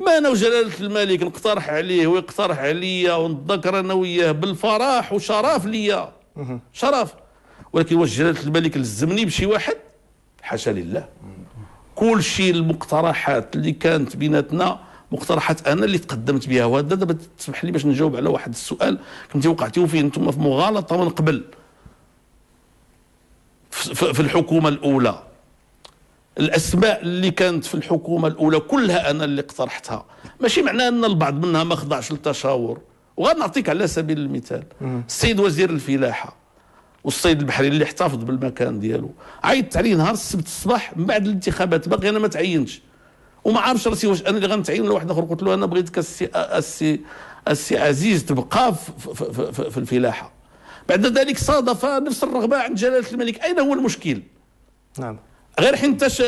ما أنا وجلالة الملك نقترح عليه ويقترح عليا ونتذكر أنا وياه بالفرح وشرف ليا. شرف. ولكن واش جلالة الملك لزمني بشي واحد؟ حاشا لله. كل شيء المقترحات اللي كانت بيناتنا مقترحات أنا اللي تقدمت بها. وهذا دابا تسمح لي باش نجاوب على واحد السؤال. كنتي وقعتيو فيه أنتم في مغالطة من قبل. في الحكومة الأولى. الأسماء اللي كانت في الحكومة الأولى كلها أنا اللي اقترحتها. ماشي معناه أن البعض منها ما خضعش للتشاور. وغنعطيك على سبيل المثال السيد وزير الفلاحة والصيد البحري اللي احتفظ بالمكان ديالو. عيطت عليه نهار السبت الصباح من بعد الانتخابات باقي أنا ما تعينتش وما عارفش راسي واش أنا اللي غنتعين ولا واحد آخر. قلت له أنا بغيتك السي السي السي عزيز تبقى في, في, في, في الفلاحة. بعد ذلك صادف نفس الرغبة عند جلالة الملك. أين هو المشكل؟ نعم. غير حينتاش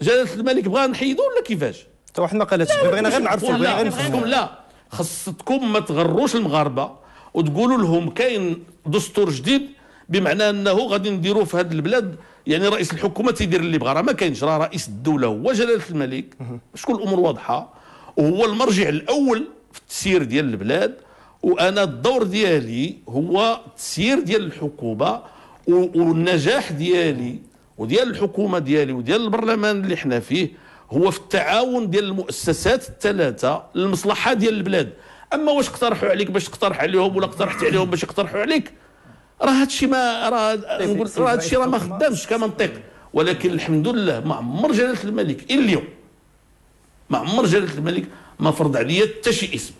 جلالة الملك بغا نحيدو ولا كيفاش؟ حتى واحد ما قالتش بغينا غير نعرفوا بغينا غير نفهموا لا خصكم ما تغروش المغاربة وتقولوا لهم كاين دستور جديد بمعنى أنه غادي نديروه في هذه البلاد. يعني رئيس الحكومة تيدير اللي بغا. راه ما كاينش راه رئيس الدولة هو جلالة الملك. شكون الأمور واضحة؟ وهو المرجع الأول في التسيير ديال البلاد. وأنا الدور ديالي هو التسيير ديال الحكومة والنجاح ديالي وديال الحكومة ديالي وديال البرلمان اللي حنا فيه هو في التعاون ديال المؤسسات الثلاثة للمصلحة ديال البلاد. أما واش اقترحوا عليك باش تقترح عليهم ولا اقترحت عليهم باش يقترحوا عليك راه هادشي ما راه طيب، نقول راه هادشي راه ما خدامش كمنطق. ولكن الحمد لله ما عمر جلاله الملك إليوم ما عمر جلاله الملك ما فرض عليا حتى شي اسم.